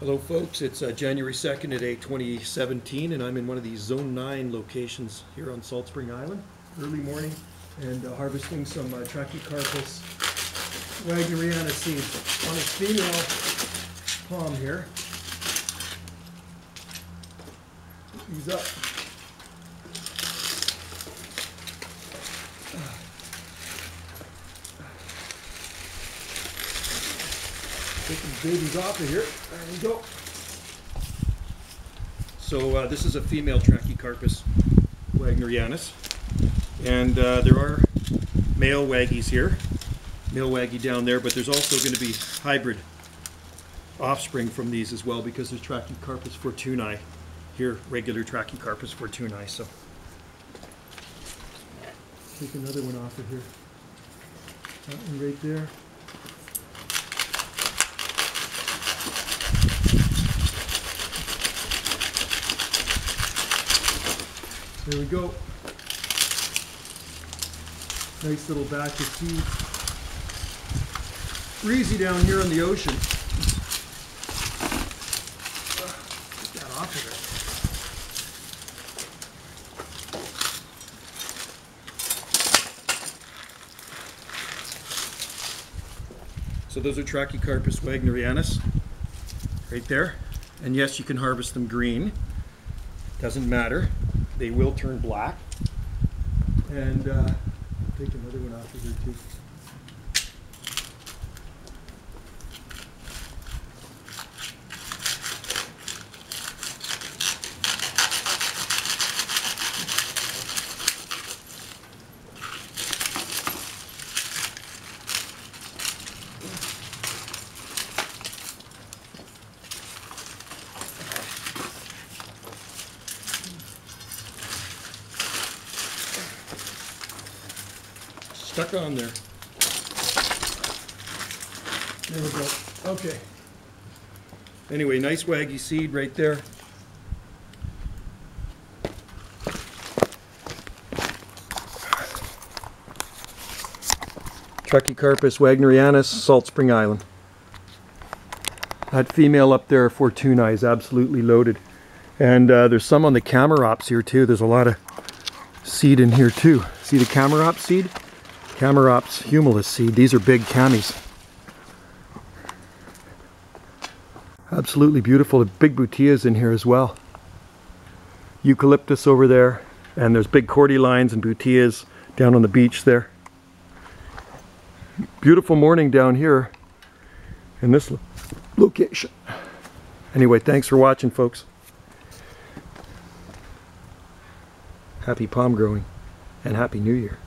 Hello folks, it's uh, January 2nd at 8 2017 and I'm in one of these Zone 9 locations here on Salt Spring Island, early morning, and uh, harvesting some uh, Trachycarpus wagneriana seeds on a female palm here. These up. Take the babies off of here. There we go. So uh, this is a female Trachycarpus wagnerianus. And uh, there are male waggies here. Male waggy down there, but there's also going to be hybrid offspring from these as well because there's Trachycarpus fortunei here, regular Trachycarpus fortunei. So take another one off of here. That one right there. There we go. Nice little batch of seeds. Breezy down here on the ocean. Get that off of there. So those are Trachycarpus wagnerianus, right there. And yes, you can harvest them green. Doesn't matter. They will turn black. And uh, take another one off of here too. Stuck on there. There we go. Okay. Anyway, nice waggy seed right there. Trachycarpus wagnerianus, Salt Spring Island. That female up there, Fortuna, is absolutely loaded. And uh, there's some on the Chamaerops here too. There's a lot of seed in here too. See the Camarop seed? Chamaerops humilis seed. These are big camis. Absolutely beautiful. Big butias in here as well. Eucalyptus over there. And there's big cordylines and butias down on the beach there. Beautiful morning down here in this lo- location. Anyway, thanks for watching, folks. Happy palm growing and Happy New Year.